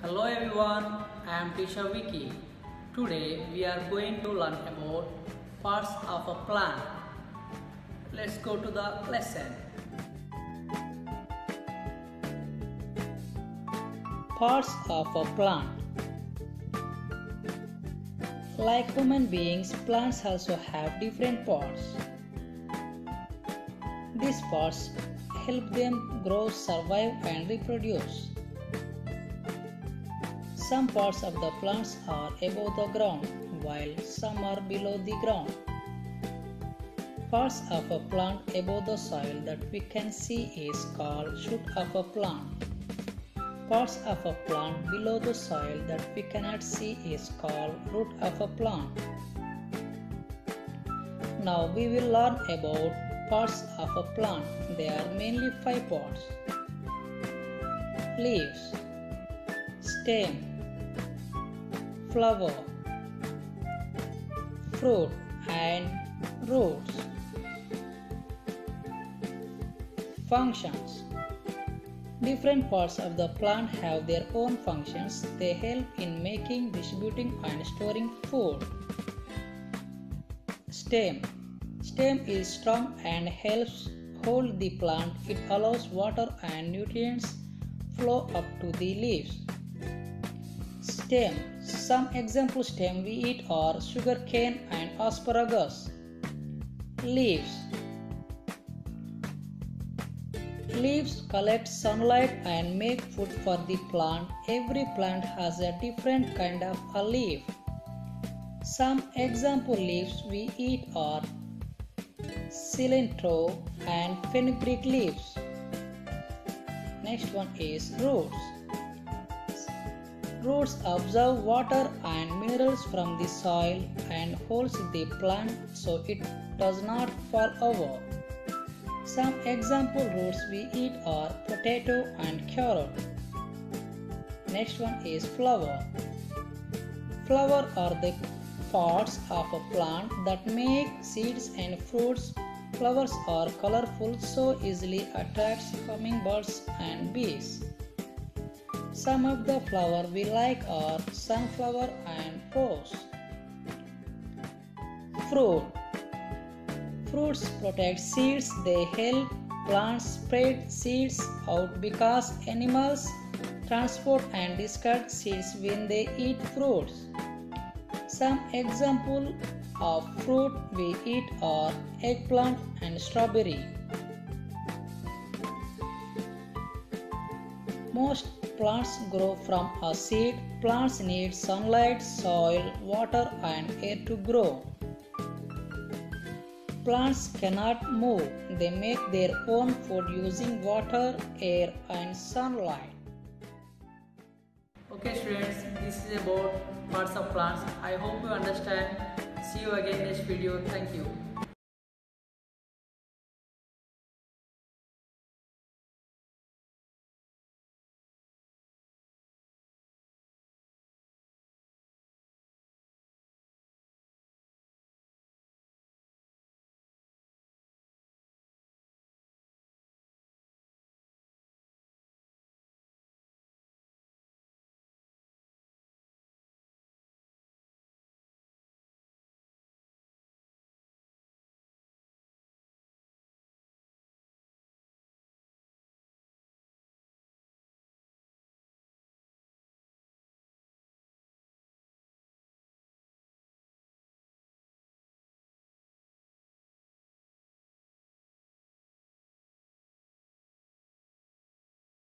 Hello everyone, I am teacher Vicky. Today we are going to learn about parts of a plant. Let's go to the lesson. Parts of a plant. Like human beings, plants also have different parts. These parts help them grow, survive, and reproduce. Some parts of the plants are above the ground, while some are below the ground. Parts of a plant above the soil that we can see is called shoot of a plant. Parts of a plant below the soil that we cannot see is called root of a plant. Now we will learn about parts of a plant. There are mainly five parts. Leaves, stem, flower, fruit and roots. Functions Different parts of the plant have their own functions. They help in making, distributing and storing food. Stem Stem is strong and helps hold the plant. It allows water and nutrients flow up to the leaves. Stem Some example stem we eat are sugarcane and asparagus. Leaves Leaves collect sunlight and make food for the plant. Every plant has a different kind of a leaf. Some example leaves we eat are cilantro and fenugreek leaves. Next one is roots. Roots absorb water and minerals from the soil and holds the plant so it does not fall over. Some example roots we eat are potato and carrot. Next one is flower. Flower are the parts of a plant that make seeds and fruits. Flowers are colorful so easily attracts hummingbirds and bees. Some of the flower we like are sunflower and rose. Fruit Fruits protect seeds, they help plants spread seeds out because animals transport and discard seeds when they eat fruits. Some example of fruit we eat are eggplant and strawberry. Most plants grow from a seed. Plants need sunlight, soil, water and air to grow. Plants cannot move. They make their own food using water, air and sunlight. Okay students, this is about parts of plants. I hope you understand. See you again next video. Thank you.